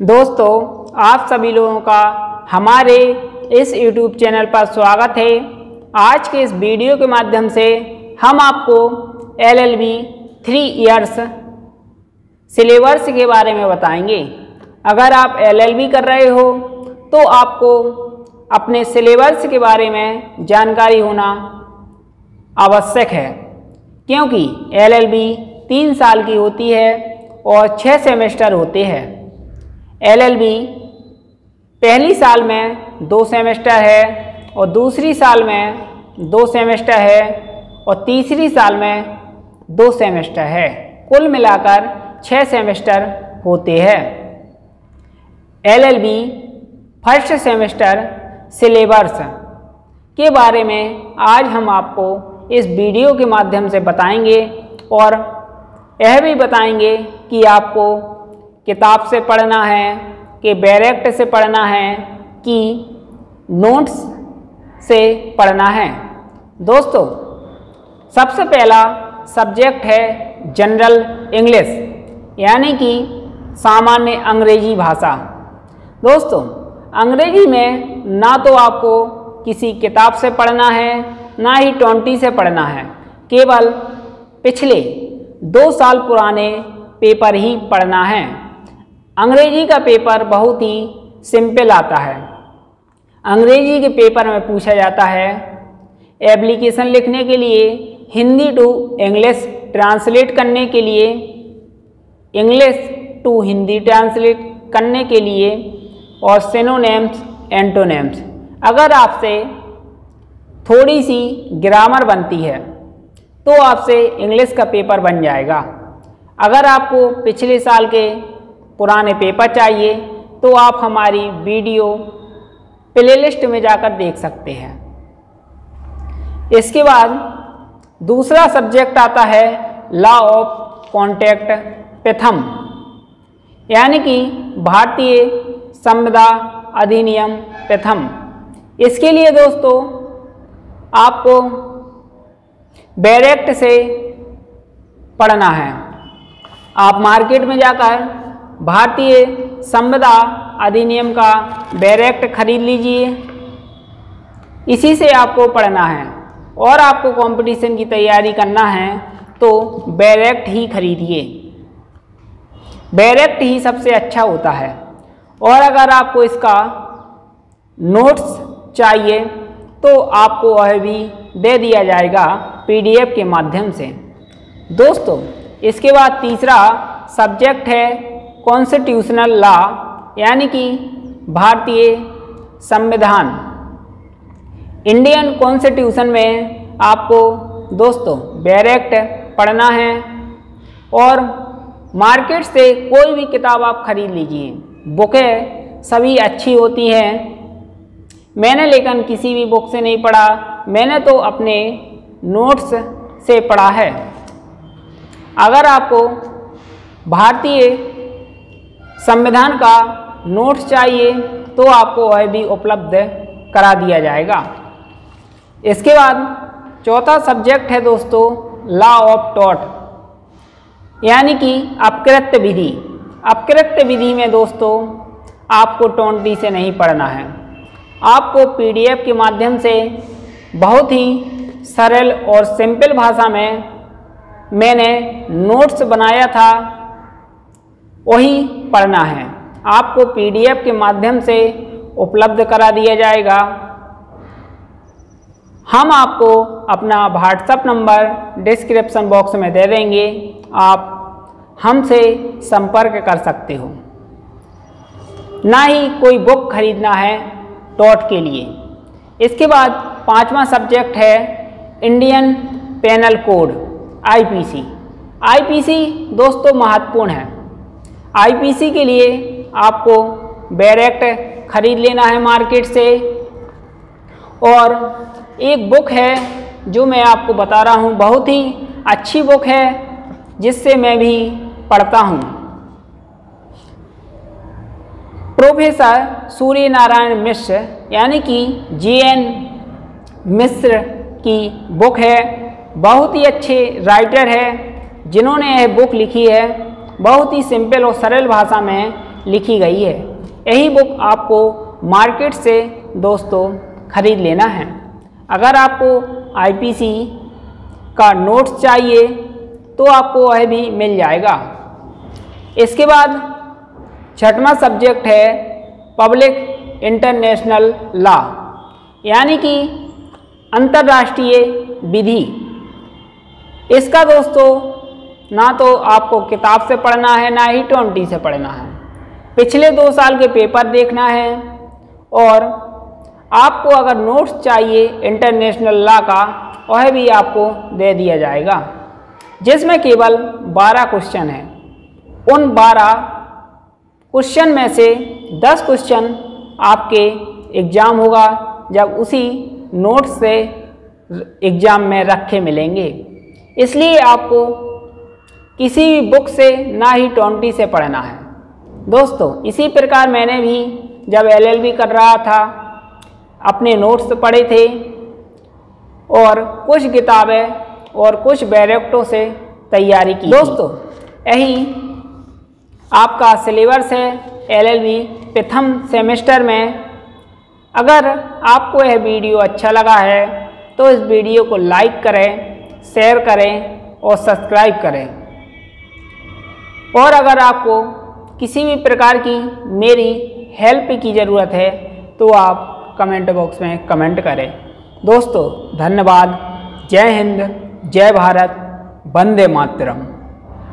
दोस्तों, आप सभी लोगों का हमारे इस YouTube चैनल पर स्वागत है। आज के इस वीडियो के माध्यम से हम आपको L L B three years syllabus के बारे में बताएँगे। अगर आप एल एल बी कर रहे हो तो आपको अपने सिलेबस के बारे में जानकारी होना आवश्यक है, क्योंकि एल एल बी तीन साल की होती है और छः सेमेस्टर होते हैं। एल एल बी पहली साल में दो सेमेस्टर है और दूसरी साल में दो सेमेस्टर है और तीसरी साल में दो सेमेस्टर है। कुल मिलाकर छः सेमेस्टर होते हैं। L L B first semester syllabus के बारे में आज हम आपको इस वीडियो के माध्यम से बताएँगे और यह भी बताएँगे कि आपको किताब से पढ़ना है, कि बैरेक्ट से पढ़ना है, कि नोट्स से पढ़ना है। दोस्तों, सबसे पहला सब्जेक्ट है जनरल इंग्लिश, यानी कि सामान्य अंग्रेज़ी भाषा। दोस्तों, अंग्रेज़ी में ना तो आपको किसी किताब से पढ़ना है, ना ही ट्वेंटी से पढ़ना है। केवल पिछले दो साल पुराने पेपर ही पढ़ना है। अंग्रेज़ी का पेपर बहुत ही सिंपल आता है। अंग्रेज़ी के पेपर में पूछा जाता है, एप्लीकेशन लिखने के लिए, हिंदी टू इंग्लिश ट्रांसलेट करने के लिए, इंग्लिश टू हिंदी ट्रांसलेट करने के लिए, और सिनोनेम्स एंटोनेम्स अगर आपसे थोड़ी सी ग्रामर बनती है तो आपसे इंग्लिश का पेपर बन जाएगा। अगर आपको पिछले साल के पुराने पेपर चाहिए तो आप हमारी वीडियो प्लेलिस्ट में जाकर देख सकते हैं। इसके बाद दूसरा सब्जेक्ट आता है लॉ ऑफ़ कॉन्टैक्ट प्रथम। यानी कि भारतीय संविदा अधिनियम प्रथम। इसके लिए दोस्तों, आपको बैरेक्ट से पढ़ना है। आप मार्केट में जाकर भारतीय संविदा अधिनियम का बैरेक्ट खरीद लीजिए। इसी से आपको पढ़ना है और आपको कंपटीशन की तैयारी करना है तो बैरेक्ट ही खरीदिए। बैरेक्ट ही सबसे अच्छा होता है। और अगर आपको इसका नोट्स चाहिए तो आपको वह भी दे दिया जाएगा पीडीएफ के माध्यम से। दोस्तों, इसके बाद तीसरा सब्जेक्ट है कॉन्स्टिट्यूशनल लॉ यानी कि भारतीय संविधान। इंडियन कॉन्स्टिट्यूशन में आपको दोस्तों बैरेक्ट पढ़ना है और मार्केट से कोई भी किताब आप खरीद लीजिए। बुकें सभी अच्छी होती हैं। मैंने लेकिन किसी भी बुक से नहीं पढ़ा, मैंने तो अपने नोट्स से पढ़ा है। अगर आपको भारतीय संविधान का नोट्स चाहिए तो आपको वह भी उपलब्ध करा दिया जाएगा। इसके बाद चौथा सब्जेक्ट है दोस्तों लॉ ऑफ़ टॉट यानी कि अपकृत्य विधि। अपकृत्य विधि में दोस्तों, आपको टोंटी से नहीं पढ़ना है। आपको पीडीएफ के माध्यम से बहुत ही सरल और सिंपल भाषा में मैंने नोट्स बनाया था, वही पढ़ना है। आपको पीडीएफ के माध्यम से उपलब्ध करा दिया जाएगा। हम आपको अपना व्हाट्सएप नंबर डिस्क्रिप्शन बॉक्स में दे देंगे। आप हमसे संपर्क कर सकते हो। ना ही कोई बुक खरीदना है टॉट के लिए। इसके बाद पांचवा सब्जेक्ट है Indian penal code, IPC. IPC दोस्तों महत्वपूर्ण है। आईपीसी के लिए आपको बैरेक्ट खरीद लेना है मार्केट से। और एक बुक है जो मैं आपको बता रहा हूँ, बहुत ही अच्छी बुक है, जिससे मैं भी पढ़ता हूँ। प्रोफेसर सूर्य नारायण मिश्र यानी कि जी एन मिश्र की बुक है, बहुत ही अच्छे राइटर है, जिन्होंने यह बुक लिखी है। बहुत ही सिंपल और सरल भाषा में लिखी गई है। यही बुक आपको मार्केट से दोस्तों खरीद लेना है। अगर आपको आईपीसी का नोट्स चाहिए तो आपको वह भी मिल जाएगा। इसके बाद छठवां सब्जेक्ट है पब्लिक इंटरनेशनल लॉ, यानी कि अंतर्राष्ट्रीय विधि। इसका दोस्तों ना तो आपको किताब से पढ़ना है, ना ही ट्वेंटी से पढ़ना है। पिछले दो साल के पेपर देखना है। और आपको अगर नोट्स चाहिए इंटरनेशनल लॉ का, वह भी आपको दे दिया जाएगा। जिसमें केवल 12 क्वेश्चन हैं। उन 12 क्वेश्चन में से 10 क्वेश्चन आपके एग्ज़ाम होगा, जब उसी नोट्स से एग्ज़ाम में रखे मिलेंगे। इसलिए आपको किसी भी बुक से, ना ही ट्वेंटी से पढ़ना है। दोस्तों, इसी प्रकार मैंने भी जब एलएलबी कर रहा था, अपने नोट्स पढ़े थे और कुछ किताबें और कुछ बैरेक्टों से तैयारी की दोस्तों, यही आपका सिलेबस है एलएलबी प्रथम सेमेस्टर में। अगर आपको यह वीडियो अच्छा लगा है तो इस वीडियो को लाइक करें, शेयर करें और सब्सक्राइब करें। और अगर आपको किसी भी प्रकार की मेरी हेल्प की ज़रूरत है तो आप कमेंट बॉक्स में कमेंट करें। दोस्तों, धन्यवाद। जय हिंद, जय भारत, वंदे मातरम।